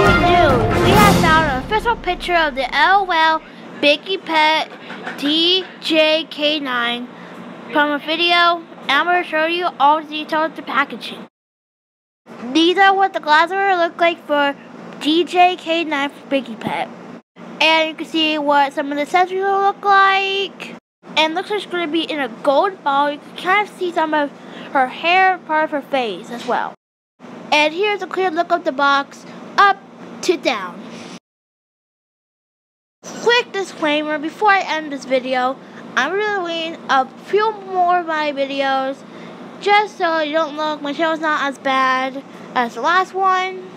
breaking news. We have found an official picture of the LOL Biggie Pet DJ-K9 from a video. And I'm going to show you all the details of the packaging. These are what the glass will look like for DJ-K9 for Biggie Pet. And you can see what some of the accessories will look like. And looks like it's going to be in a gold ball. You can kind of see some of her hair, part of her face as well. And here's a clear look of the box, up to down. Quick disclaimer, before I end this video, I'm doing a few more of my videos, just so you don't look, my channel's not as bad as the last one.